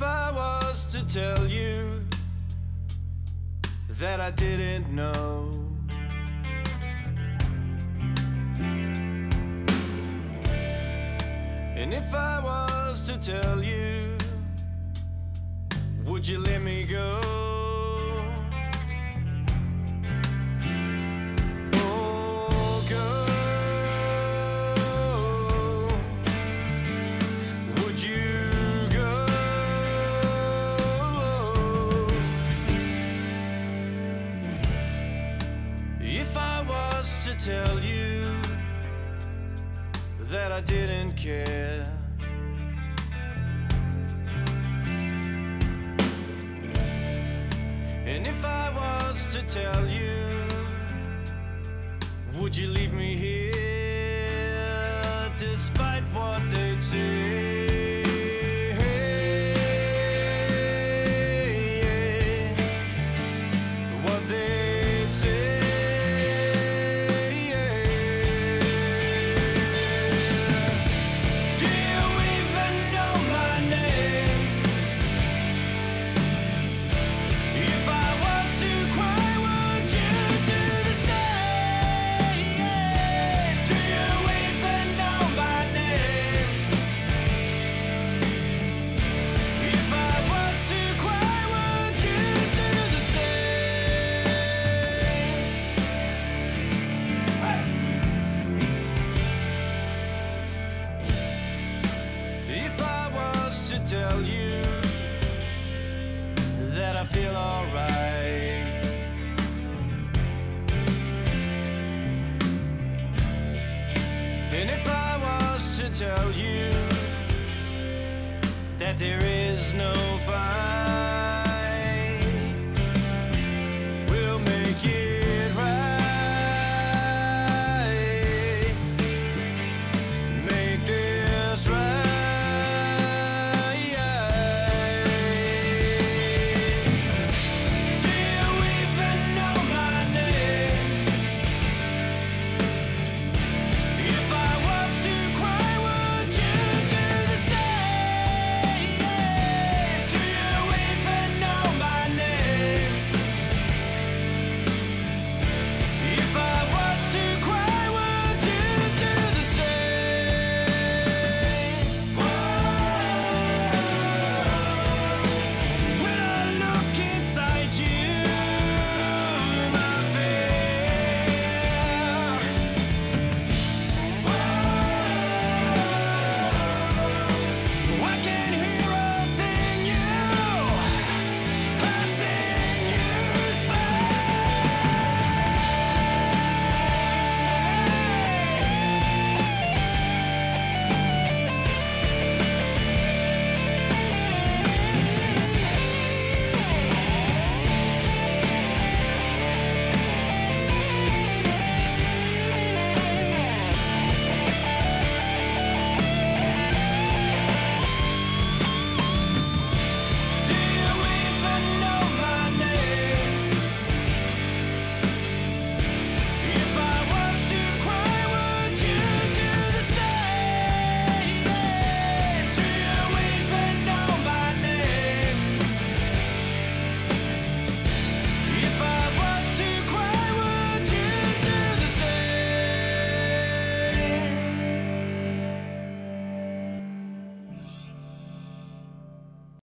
was to tell you that I didn't know. And if I was to tell you, would you let me go? Was to tell you that I didn't care. And if I was to tell you, would you leave And if I was to tell you that there is no fire.